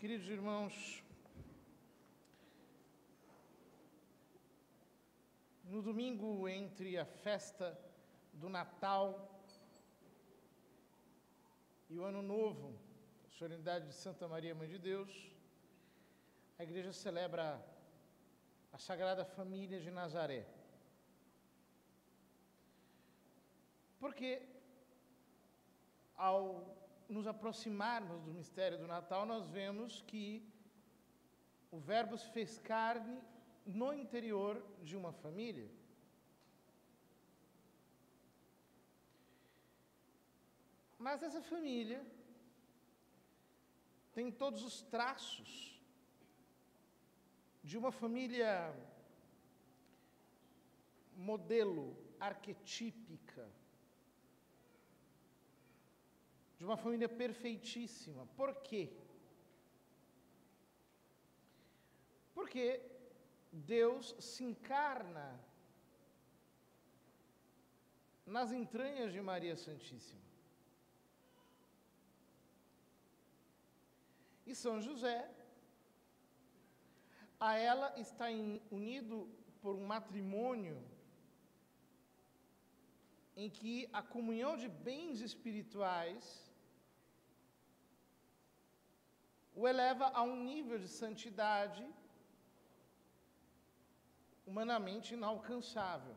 Queridos irmãos, no domingo entre a festa do Natal e o Ano Novo, a solenidade de Santa Maria, Mãe de Deus, a igreja celebra a Sagrada Família de Nazaré. Porque ao nos aproximarmos do mistério do Natal, nós vemos que o Verbo se fez carne no interior de uma família. Mas essa família tem todos os traços de uma família modelo, arquetípica, de uma família perfeitíssima. Por quê? Porque Deus se encarna nas entranhas de Maria Santíssima. E São José, a ela está unido por um matrimônio em que a comunhão de bens espirituais o eleva a um nível de santidade humanamente inalcançável.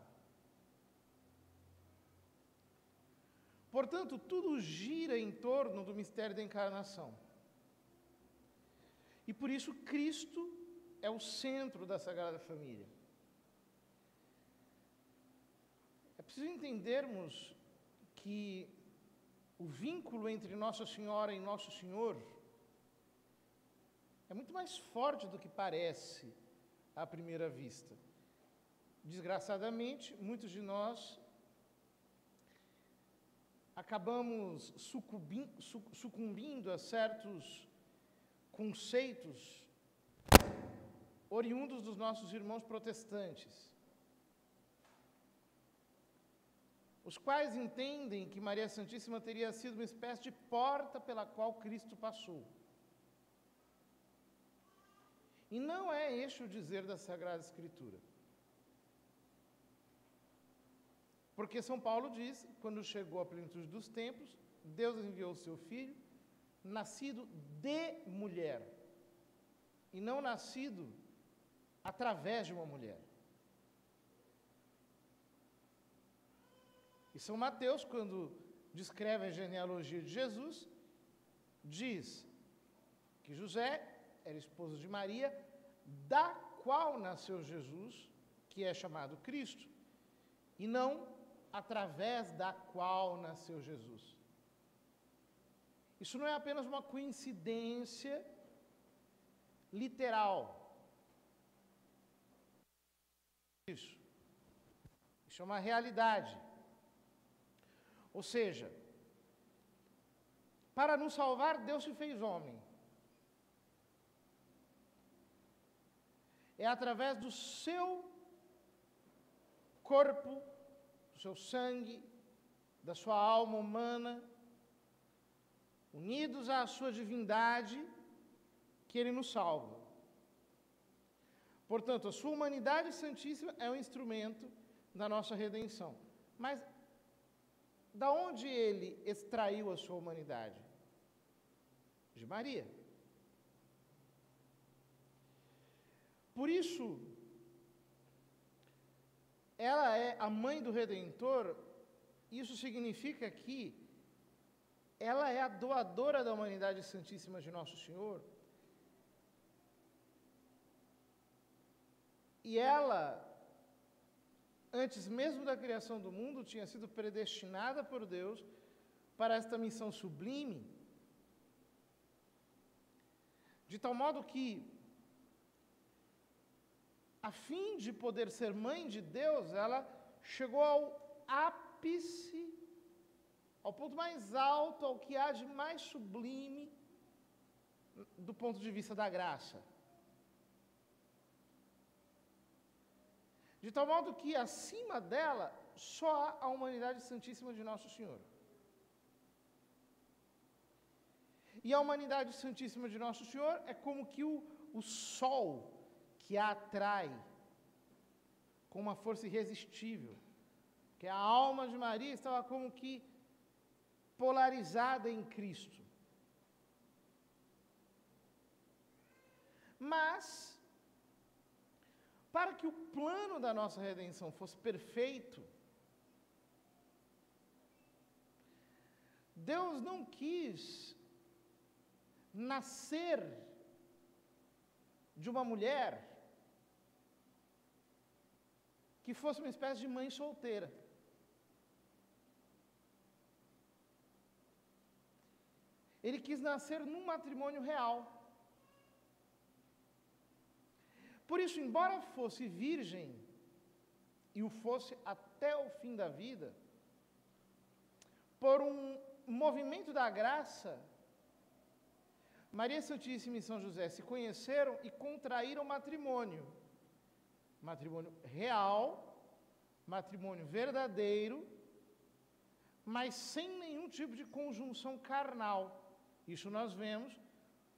Portanto, tudo gira em torno do mistério da encarnação. E por isso Cristo é o centro da Sagrada Família. É preciso entendermos que o vínculo entre Nossa Senhora e Nosso Senhor é muito mais forte do que parece à primeira vista. Desgraçadamente, muitos de nós acabamos sucumbindo, a certos conceitos oriundos dos nossos irmãos protestantes, os quais entendem que Maria Santíssima teria sido uma espécie de porta pela qual Cristo passou. E não é este o dizer da Sagrada Escritura. Porque São Paulo diz, quando chegou à plenitude dos tempos, Deus enviou o seu filho, nascido de mulher, e não nascido através de uma mulher. E São Mateus, quando descreve a genealogia de Jesus, diz que José era esposo de Maria, da qual nasceu Jesus, que é chamado Cristo, e não através da qual nasceu Jesus. Isso não é apenas uma coincidência literal. Isso. Isso é uma realidade. Ou seja, para nos salvar, Deus se fez homem. É através do seu corpo, do seu sangue, da sua alma humana, unidos à sua divindade, que ele nos salva. Portanto, a sua humanidade santíssima é um instrumento da nossa redenção. Mas da onde ele extraiu a sua humanidade? De Maria. Por isso, ela é a mãe do Redentor, isso significa que ela é a doadora da humanidade santíssima de Nosso Senhor. E ela, antes mesmo da criação do mundo, tinha sido predestinada por Deus para esta missão sublime, de tal modo que a fim de poder ser mãe de Deus, ela chegou ao ápice, ao ponto mais alto, ao que há de mais sublime do ponto de vista da graça. De tal modo que acima dela só há a humanidade santíssima de Nosso Senhor. E a humanidade santíssima de Nosso Senhor é como que o, o sol que a atrai com uma força irresistível. Que a alma de Maria estava como que polarizada em Cristo. Mas, para que o plano da nossa redenção fosse perfeito, Deus não quis nascer de uma mulher que fosse uma espécie de mãe solteira. Ele quis nascer num matrimônio real. Por isso, embora fosse virgem, e o fosse até o fim da vida, por um movimento da graça, Maria Santíssima e São José se conheceram e contraíram matrimônio. Matrimônio real, matrimônio verdadeiro, mas sem nenhum tipo de conjunção carnal. Isso nós vemos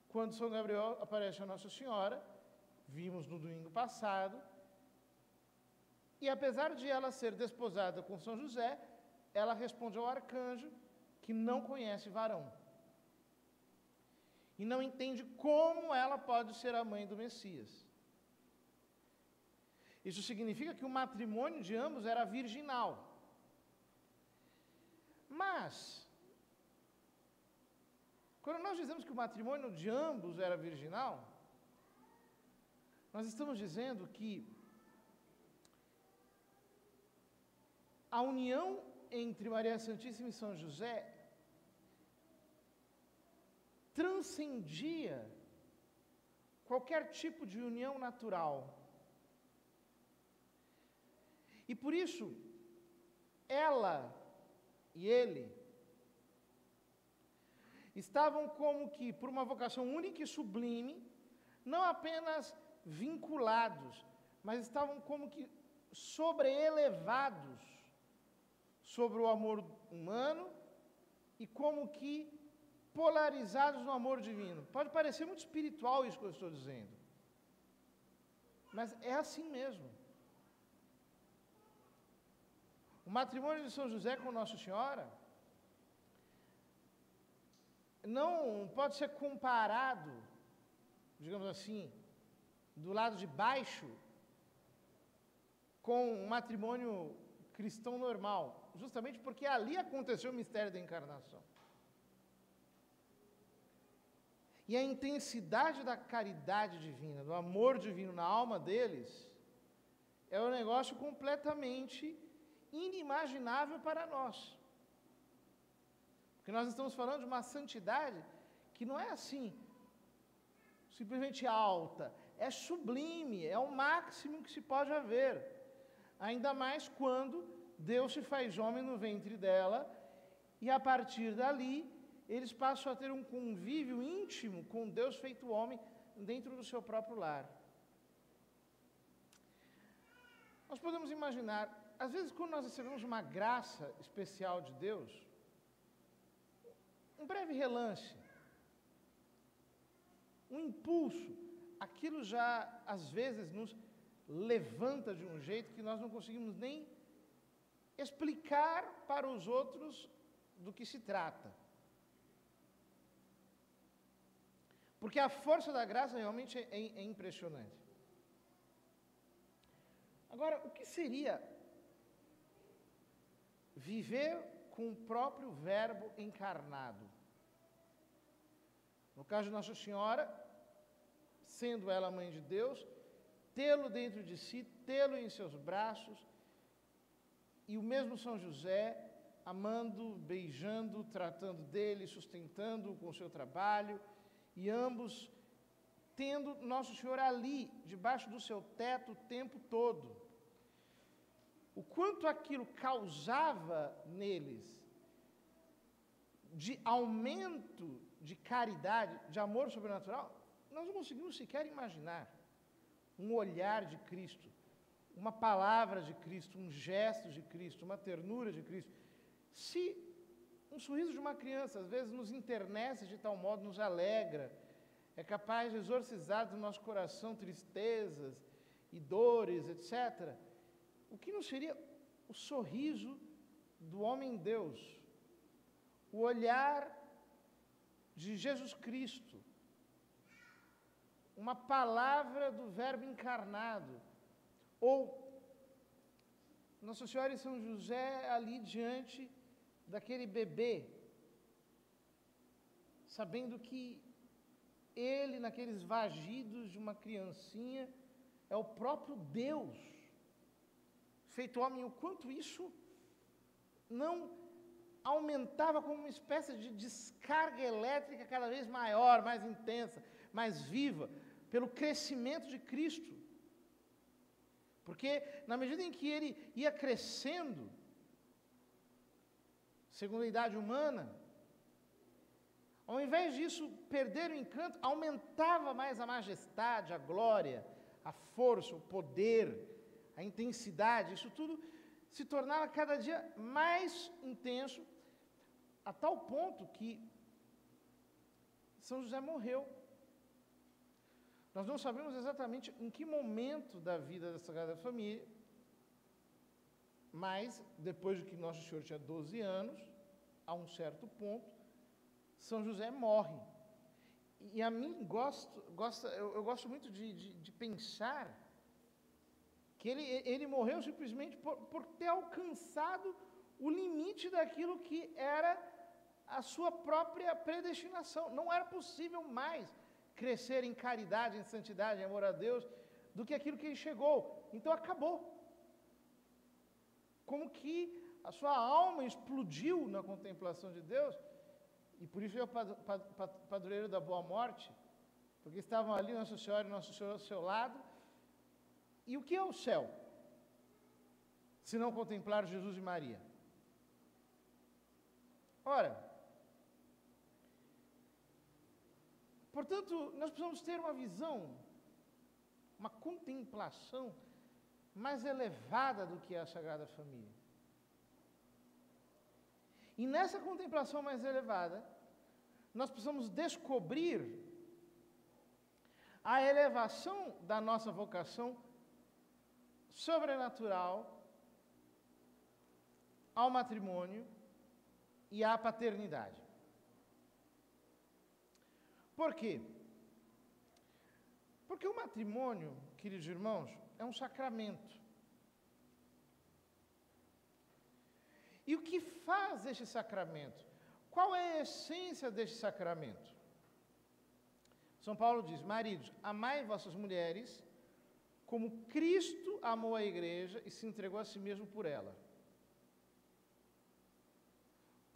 quando São Gabriel aparece a Nossa Senhora, vimos no domingo passado, e apesar de ela ser desposada com São José, ela responde ao arcanjo que não conhece varão. E não entende como ela pode ser a mãe do Messias. Isso significa que o matrimônio de ambos era virginal. Mas, quando nós dizemos que o matrimônio de ambos era virginal, nós estamos dizendo que a união entre Maria Santíssima e São José transcendia qualquer tipo de união natural. E por isso, ela e ele estavam como que, por uma vocação única e sublime, não apenas vinculados, mas estavam como que sobreelevados sobre o amor humano e como que polarizados no amor divino. Pode parecer muito espiritual isso que eu estou dizendo, mas é assim mesmo. O matrimônio de São José com Nossa Senhora não pode ser comparado, digamos assim, do lado de baixo com um matrimônio cristão normal, justamente porque ali aconteceu o mistério da encarnação. E a intensidade da caridade divina, do amor divino na alma deles, é um negócio completamente inimaginável para nós. Porque nós estamos falando de uma santidade que não é assim, simplesmente alta, é sublime, é o máximo que se pode haver. Ainda mais quando Deus se faz homem no ventre dela e a partir dali eles passam a ter um convívio íntimo com Deus feito homem dentro do seu próprio lar. Nós podemos imaginar, às vezes, quando nós recebemos uma graça especial de Deus, um breve relance, um impulso, aquilo já às vezes nos levanta de um jeito que nós não conseguimos nem explicar para os outros do que se trata. Porque a força da graça realmente é, é, impressionante. Agora, o que seria viver com o próprio Verbo encarnado? No caso de Nossa Senhora, sendo ela mãe de Deus, tê-lo dentro de si, tê-lo em seus braços, e o mesmo São José, amando, beijando, tratando dele, sustentando-o com o seu trabalho, e ambos tendo Nosso Senhor ali, debaixo do seu teto, o tempo todo. O quanto aquilo causava neles de aumento de caridade, de amor sobrenatural, nós não conseguimos sequer imaginar. Um olhar de Cristo, uma palavra de Cristo, um gesto de Cristo, uma ternura de Cristo. Se Um sorriso de uma criança, às vezes, nos internece de tal modo, nos alegra, é capaz de exorcizar do nosso coração tristezas e dores, etc. O que não seria o sorriso do homem Deus, o olhar de Jesus Cristo, uma palavra do Verbo encarnado, ou Nossa Senhora e São José ali diante daquele bebê, sabendo que ele, naqueles vagidos de uma criancinha, é o próprio Deus, feito homem, o quanto isso não aumentava como uma espécie de descarga elétrica cada vez maior, mais intensa, mais viva, pelo crescimento de Cristo. Porque, na medida em que ele ia crescendo, segundo a idade humana, ao invés disso perder o encanto, aumentava mais a majestade, a glória, a força, o poder, a intensidade, isso tudo se tornava cada dia mais intenso, a tal ponto que São José morreu. Nós não sabemos exatamente em que momento da vida da Sagrada Família, mas depois de que Nosso Senhor tinha 12 anos, a um certo ponto, São José morre. E a mim gosto, gosta, eu, eu gosto muito de, de, de, pensar que ele, ele morreu simplesmente por, por ter alcançado o limite daquilo que era a sua própria predestinação. Não era possível mais crescer em caridade, em santidade, em amor a Deus, do que aquilo que ele chegou. Então acabou. Como que a sua alma explodiu na contemplação de Deus, e por isso é o padroeiro da boa morte, porque estavam ali Nossa Senhora e Nosso Senhor ao seu lado. E o que é o céu? Se não contemplar Jesus e Maria. Ora, Portanto, nós precisamos ter uma visão, uma contemplação mais elevada do que é a Sagrada Família. E nessa contemplação mais elevada, nós precisamos descobrir a elevação da nossa vocação sobrenatural ao matrimônio e à paternidade. Por quê? Porque o matrimônio, queridos irmãos, é um sacramento. E o que faz este sacramento? Qual é a essência deste sacramento? São Paulo diz: Maridos, amai vossas mulheres, como Cristo amou a igreja e se entregou a si mesmo por ela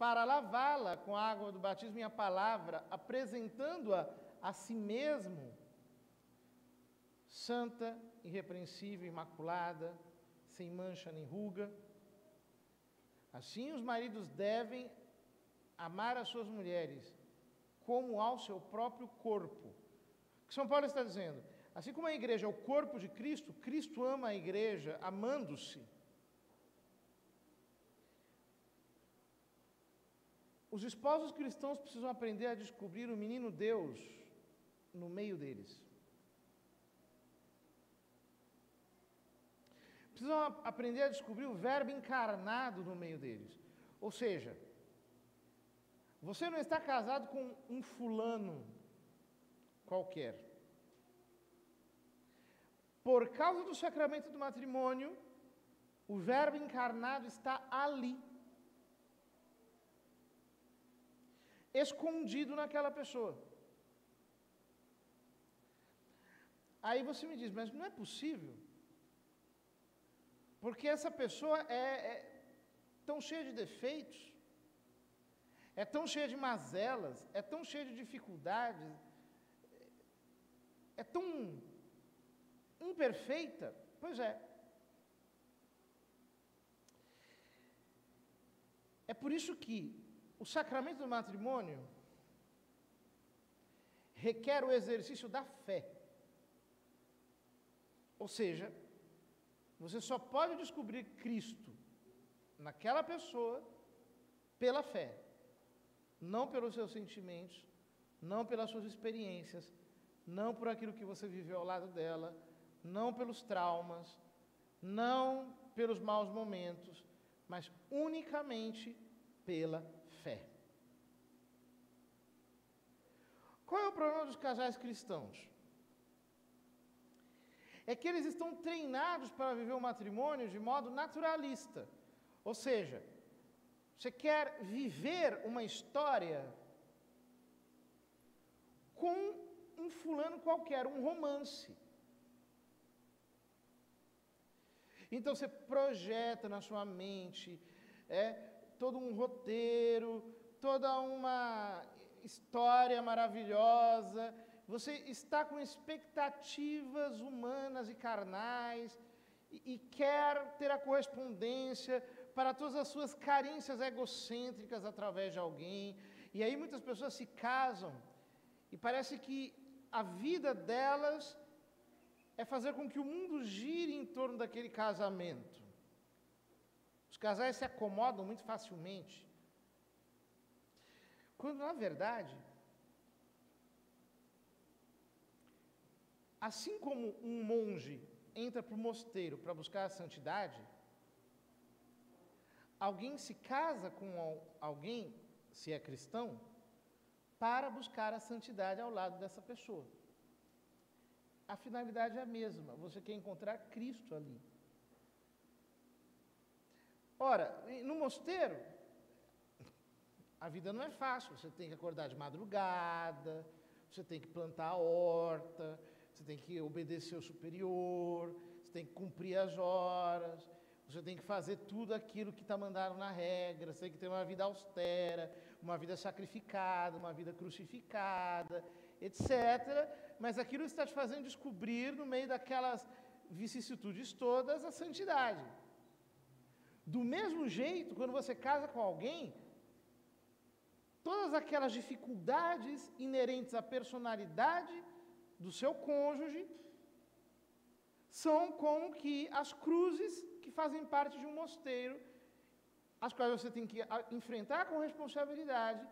para lavá-la com a água do batismo e a palavra, apresentando-a a si mesmo, santa, irrepreensível, imaculada, sem mancha nem ruga. Assim, os maridos devem amar as suas mulheres como ao seu próprio corpo. O que São Paulo está dizendo? Assim como a igreja é o corpo de Cristo, Cristo ama a igreja amando-se. Os esposos cristãos precisam aprender a descobrir o menino Deus no meio deles. Precisam aprender a descobrir o Verbo encarnado no meio deles. Ou seja, você não está casado com um fulano qualquer. Por causa do sacramento do matrimônio, o Verbo encarnado está ali. escondido naquela pessoa. Aí você me diz, mas não é possível. Porque essa pessoa é, é tão cheia de defeitos, é tão cheia de mazelas, é tão cheia de dificuldades, é tão imperfeita. Pois é. É por isso que o sacramento do matrimônio requer o exercício da fé. Ou seja, você só pode descobrir Cristo naquela pessoa pela fé. não pelos seus sentimentos, não pelas suas experiências, não por aquilo que você viveu ao lado dela, não pelos traumas, não pelos maus momentos, mas unicamente pela fé. Qual é o problema dos casais cristãos? É que eles estão treinados para viver o matrimônio de modo naturalista. Ou seja, você quer viver uma história com um fulano qualquer, um romance. Então você projeta na sua mente é, todo um roteiro, toda uma história maravilhosa. Você está com expectativas humanas e carnais e, e quer ter a correspondência para todas as suas carências egocêntricas através de alguém. E aí muitas pessoas se casam e parece que a vida delas é fazer com que o mundo gire em torno daquele casamento. Os casais se acomodam muito facilmente. Quando, na verdade, assim como um monge entra para o mosteiro para buscar a santidade, alguém se casa com alguém, se é cristão, para buscar a santidade ao lado dessa pessoa a finalidade é a mesma. Você quer encontrar Cristo ali. Ora, no mosteiro, a vida não é fácil. Você tem que acordar de madrugada, você tem que plantar a horta, você tem que obedecer o superior, você tem que cumprir as horas, você tem que fazer tudo aquilo que está mandado na regra, você tem que ter uma vida austera, uma vida sacrificada, uma vida crucificada, etc mas aquilo está te fazendo descobrir, no meio daquelas vicissitudes todas, a santidade. Do mesmo jeito, quando você casa com alguém, todas aquelas dificuldades inerentes à personalidade do seu cônjuge são como que as cruzes que fazem parte de um mosteiro, as quais você tem que enfrentar com responsabilidade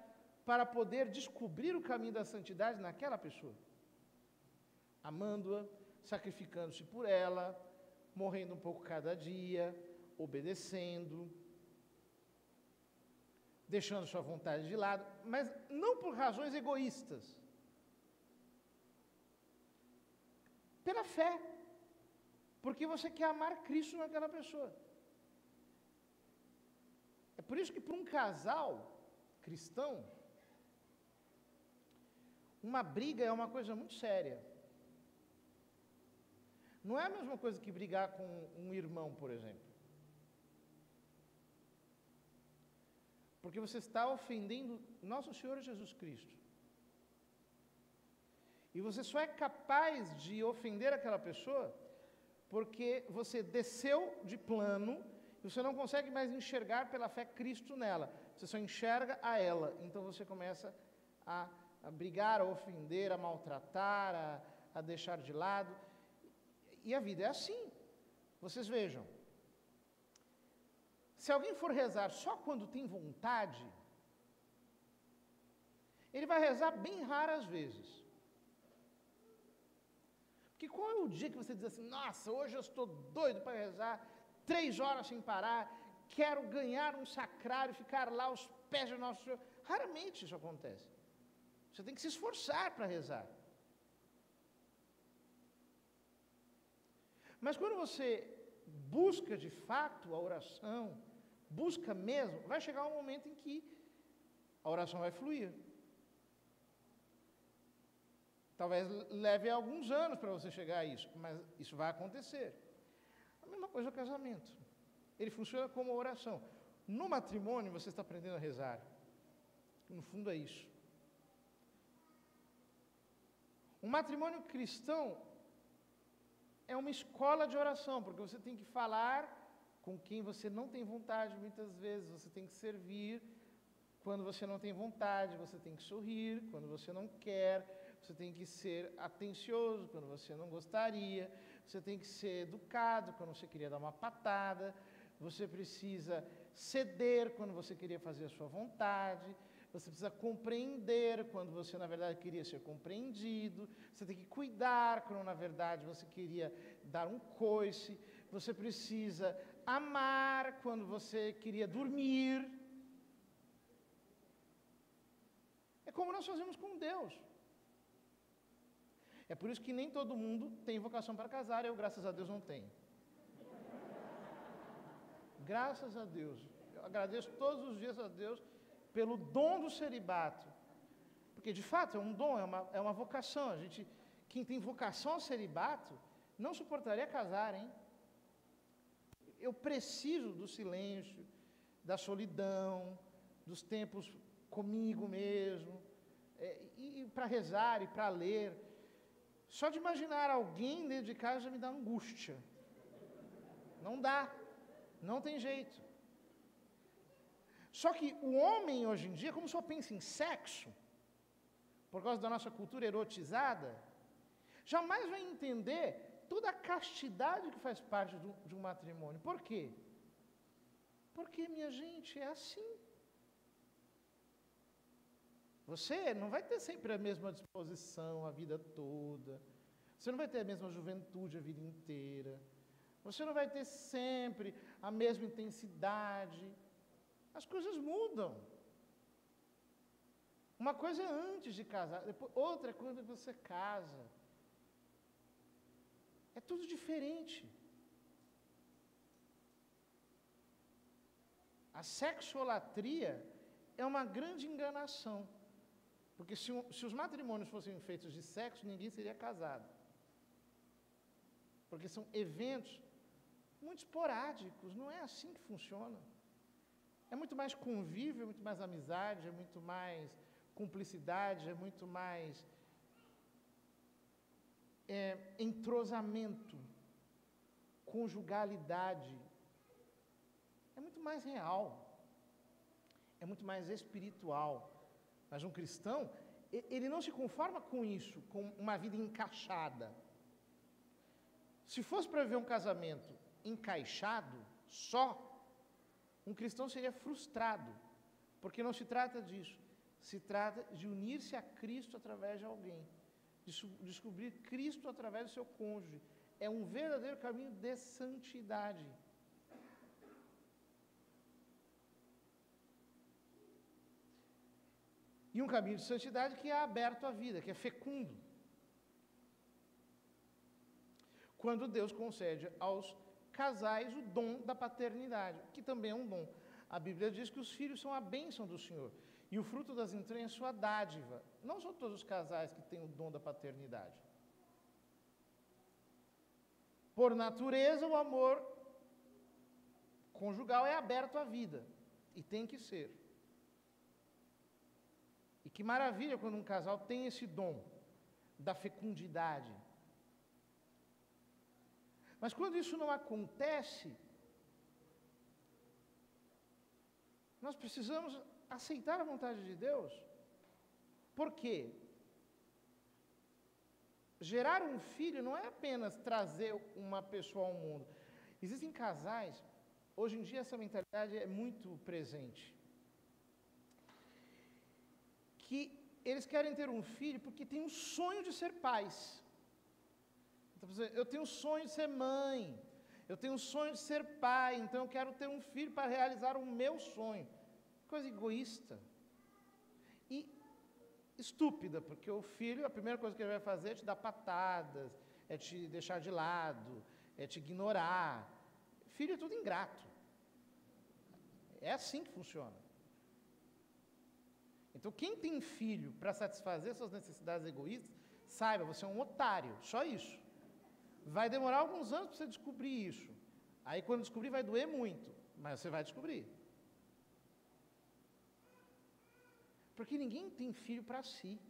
para poder descobrir o caminho da santidade naquela pessoa amando-a, sacrificando-se por ela, morrendo um pouco cada dia, obedecendo, deixando sua vontade de lado, mas não por razões egoístas. Pela fé. Porque você quer amar Cristo naquela pessoa. É por isso que para um casal cristão, uma briga é uma coisa muito séria. Não é a mesma coisa que brigar com um irmão, por exemplo. Porque você está ofendendo nosso Senhor Jesus Cristo. E você só é capaz de ofender aquela pessoa porque você desceu de plano e você não consegue mais enxergar pela fé Cristo nela. Você só enxerga a ela. Então você começa a, a brigar, a ofender, a maltratar, a, a deixar de lado. E a vida é assim. Vocês vejam. Se alguém for rezar só quando tem vontade, ele vai rezar bem raras vezes. Porque qual é o dia que você diz assim, nossa, hoje eu estou doido para rezar, três horas sem parar, quero ganhar um sacrário, ficar lá aos pés de Nosso Senhor. Raramente isso acontece. Você tem que se esforçar para rezar. Mas quando você busca de fato a oração, busca mesmo, vai chegar um momento em que a oração vai fluir. Talvez leve alguns anos para você chegar a isso, mas isso vai acontecer. A mesma coisa o casamento. Ele funciona como oração. No matrimônio você está aprendendo a rezar. No fundo é isso. Um matrimônio cristão é uma escola de oração, porque você tem que falar com quem você não tem vontade muitas vezes, você tem que servir quando você não tem vontade, você tem que sorrir quando você não quer, você tem que ser atencioso quando você não gostaria, você tem que ser educado quando você queria dar uma patada, você precisa ceder quando você queria fazer a sua vontade, você precisa compreender quando você, na verdade, queria ser compreendido, você tem que cuidar quando, na verdade, você queria dar um coice, você precisa amar quando você queria dormir. É como nós fazemos com Deus. É por isso que nem todo mundo tem vocação para casar, eu, graças a Deus, não tenho. Graças a Deus. Eu agradeço todos os dias a Deus pelo dom do celibato. Porque, de fato, é um dom, é uma, é uma vocação. A gente, quem tem vocação ao celibato, não suportaria casar, hein? Eu preciso do silêncio, da solidão, dos tempos comigo mesmo, é, e, e para rezar e para ler. Só de imaginar alguém dentro de casa já me dá angústia. Não dá, não tem jeito. Só que o homem hoje em dia, como só pensa em sexo, por causa da nossa cultura erotizada, jamais vai entender toda a castidade que faz parte do, de um matrimônio. Por quê? Porque, minha gente, é assim. Você não vai ter sempre a mesma disposição a vida toda. Você não vai ter a mesma juventude a vida inteira. Você não vai ter sempre a mesma intensidade. As coisas mudam. Uma coisa é antes de casar, depois, outra é quando você casa. É tudo diferente. A sexolatria é uma grande enganação. Porque se, se, os matrimônios fossem feitos de sexo, ninguém seria casado. Porque são eventos muito esporádicos, não é assim que funciona. É muito mais convívio, é muito mais amizade, é muito mais cumplicidade, é muito mais é, entrosamento, conjugalidade. É muito mais real, é muito mais espiritual. Mas um cristão, ele não se conforma com isso, com uma vida encaixada. Se fosse para viver um casamento encaixado, só, um cristão seria frustrado, porque não se trata disso. Se trata de unir-se a Cristo através de alguém, de descobrir Cristo através do seu cônjuge. É um verdadeiro caminho de santidade. E um caminho de santidade que é aberto à vida, que é fecundo. Quando Deus concede aos casais o dom da paternidade, que também é um dom. A Bíblia diz que os filhos são a bênção do Senhor e o fruto das entranhas sua dádiva. Não são todos os casais que têm o dom da paternidade. Por natureza, o amor conjugal é aberto à vida e tem que ser. E que maravilha quando um casal tem esse dom da fecundidade. Mas quando isso não acontece, nós precisamos aceitar a vontade de Deus. Por quê? Gerar um filho não é apenas trazer uma pessoa ao mundo. Existem casais, hoje em dia essa mentalidade é muito presente, que eles querem ter um filho porque tem um sonho de ser pais. Então, eu tenho um sonho de ser mãe, eu tenho um sonho de ser pai, então eu quero ter um filho para realizar o meu sonho. Coisa egoísta. E estúpida, porque o filho, a primeira coisa que ele vai fazer é te dar patadas, é te deixar de lado, é te ignorar. Filho é tudo ingrato. É assim que funciona. Então, quem tem filho para satisfazer suas necessidades egoístas, saiba, você é um otário, só isso. Vai demorar alguns anos para você descobrir isso. Aí, quando descobrir, vai doer muito, mas você vai descobrir. Porque ninguém tem filho para si.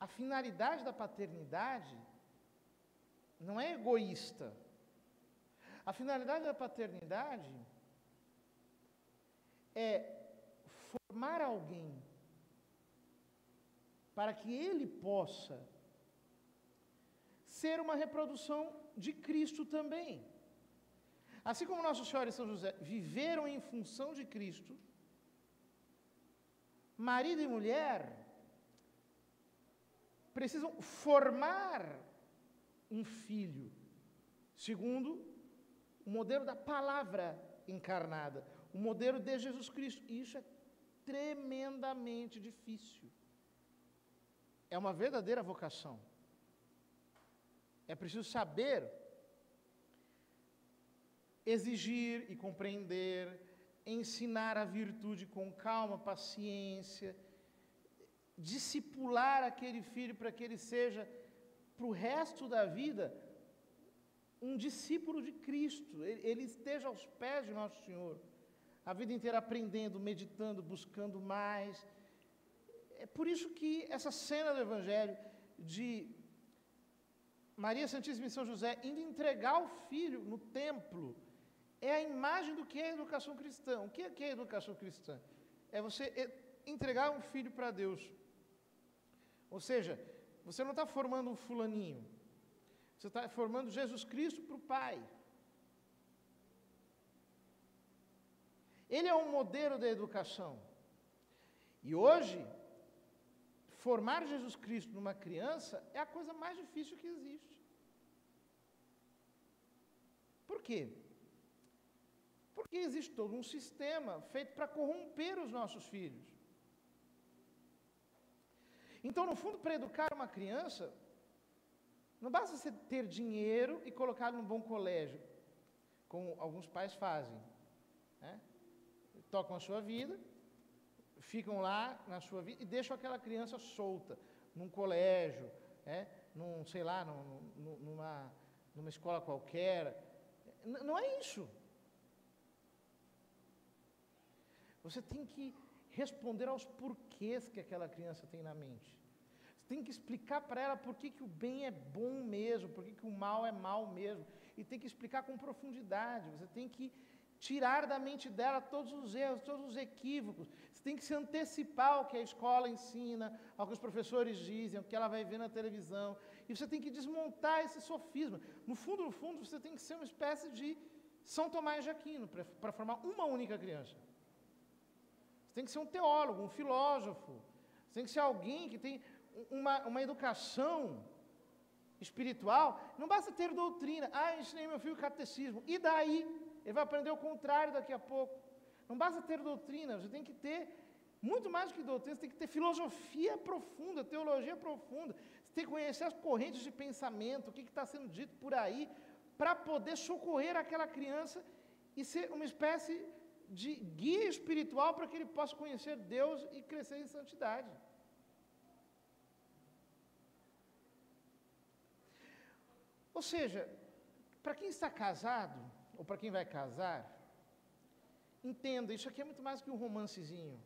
A finalidade da paternidade não é egoísta. A finalidade da paternidade é formar alguém para que ele possa ser uma reprodução de Cristo também. Assim como Nosso Senhor e São José viveram em função de Cristo, marido e mulher precisam formar um filho, segundo o modelo da palavra encarnada, o modelo de Jesus Cristo. E isso é tremendamente difícil. É uma verdadeira vocação. É preciso saber exigir e compreender, ensinar a virtude com calma, paciência, discipular aquele filho para que ele seja, para o resto da vida, um discípulo de Cristo, ele, esteja aos pés de Nosso Senhor, a vida inteira aprendendo, meditando, buscando mais. É por isso que essa cena do Evangelho de Maria Santíssima e São José indo entregar o filho no templo, é a imagem do que é a educação cristã. O que é, que é a educação cristã? É você entregar um filho para Deus. Ou seja, você não está formando um fulaninho, você está formando Jesus Cristo para o Pai. Ele é um modelo da educação. E hoje, formar Jesus Cristo numa criança é a coisa mais difícil que existe. Por quê? Porque existe todo um sistema feito para corromper os nossos filhos. Então, no fundo, para educar uma criança, não basta você ter dinheiro e colocá-lo num bom colégio, como alguns pais fazem. Né? Tocam a sua vida, ficam lá na sua vida e deixam aquela criança solta, num colégio, né? num, sei lá, num, numa, numa escola qualquer. Não é isso. Você tem que responder aos porquês que aquela criança tem na mente. Você tem que explicar para ela por que, que o bem é bom mesmo, por que, que o mal é mal mesmo. E tem que explicar com profundidade. Você tem que tirar da mente dela todos os erros, todos os equívocos. Você tem que se antecipar ao que a escola ensina, ao que os professores dizem, ao que ela vai ver na televisão. E você tem que desmontar esse sofisma. No fundo, no fundo, você tem que ser uma espécie de São Tomás de Aquino para formar uma única criança. Você tem que ser um teólogo, um filósofo. Você tem que ser alguém que tem uma, uma educação espiritual. Não basta ter doutrina. Ah, ensinei meu filho catecismo. E daí? Ele vai aprender o contrário daqui a pouco. Não basta ter doutrina, você tem que ter muito mais do que doutrina, você tem que ter filosofia profunda, teologia profunda. Você tem que conhecer as correntes de pensamento, o que está sendo dito por aí, para poder socorrer aquela criança e ser uma espécie de guia espiritual para que ele possa conhecer Deus e crescer em santidade. Ou seja, para quem está casado, ou para quem vai casar, entenda, isso aqui é muito mais que um romancezinho.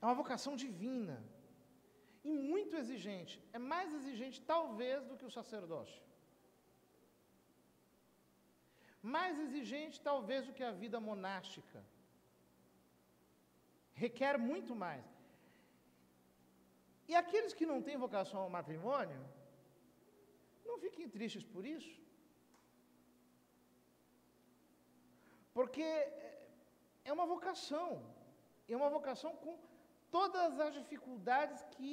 É uma vocação divina. E muito exigente. É mais exigente, talvez, do que o sacerdócio. Mais exigente, talvez, do que a vida monástica. Requer muito mais. E aqueles que não têm vocação ao matrimônio, não fiquem tristes por isso. Porque é uma vocação. É uma vocação com todas as dificuldades que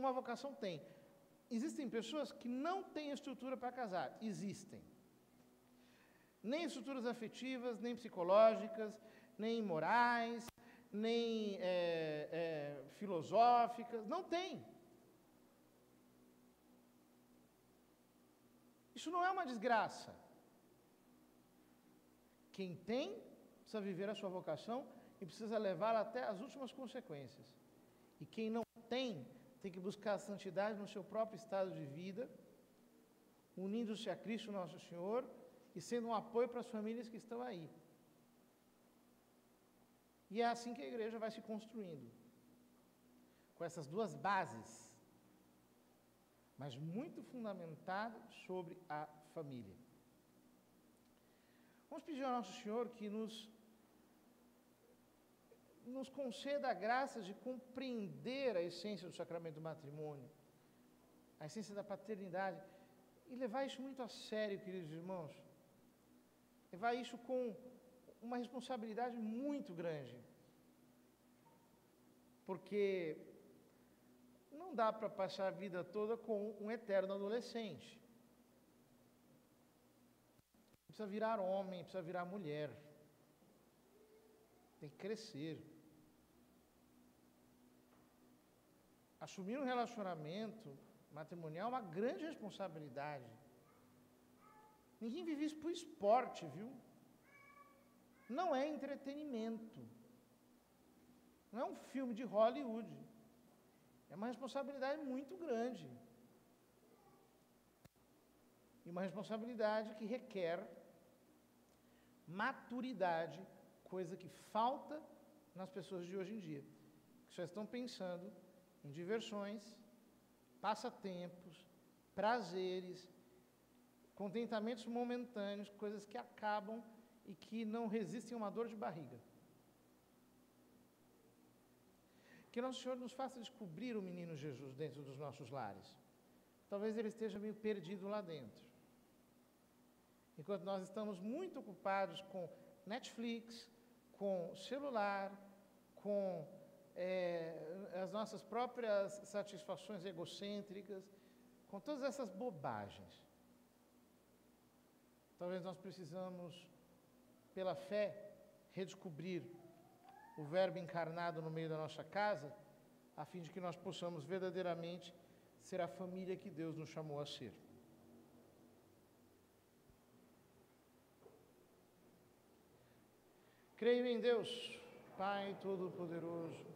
uma vocação tem. Existem pessoas que não têm estrutura para casar. Existem. Nem estruturas afetivas, nem psicológicas, nem morais, nem é, é, filosóficas. Não tem. Isso não é uma desgraça. Quem tem, precisa viver a sua vocação e precisa levá-la até as últimas consequências. E quem não tem, tem que buscar a santidade no seu próprio estado de vida, unindo-se a Cristo Nosso Senhor e sendo um apoio para as famílias que estão aí. E é assim que a igreja vai se construindo, com essas duas bases, mas muito fundamentado sobre a família. Vamos pedir ao Nosso Senhor que nos nos conceda a graça de compreender a essência do sacramento do matrimônio, a essência da paternidade, e levar isso muito a sério, queridos irmãos. Levar isso com uma responsabilidade muito grande. Porque não dá para passar a vida toda com um eterno adolescente. Precisa virar homem, precisa virar mulher. Tem que crescer. Assumir um relacionamento matrimonial é uma grande responsabilidade. Ninguém vive isso por esporte, viu? Não é entretenimento. Não é um filme de Hollywood. É uma responsabilidade muito grande. E uma responsabilidade que requer maturidade, coisa que falta nas pessoas de hoje em dia, que só estão pensando em diversões, passatempos, prazeres, contentamentos momentâneos, coisas que acabam e que não resistem a uma dor de barriga. Que Nosso Senhor nos faça descobrir o menino Jesus dentro dos nossos lares. Talvez ele esteja meio perdido lá dentro. Enquanto nós estamos muito ocupados com Netflix, com celular, com é, as nossas próprias satisfações egocêntricas, com todas essas bobagens. Talvez nós precisamos, pela fé, redescobrir o Verbo encarnado no meio da nossa casa, a fim de que nós possamos verdadeiramente ser a família que Deus nos chamou a ser. Creio em Deus, Pai Todo-Poderoso.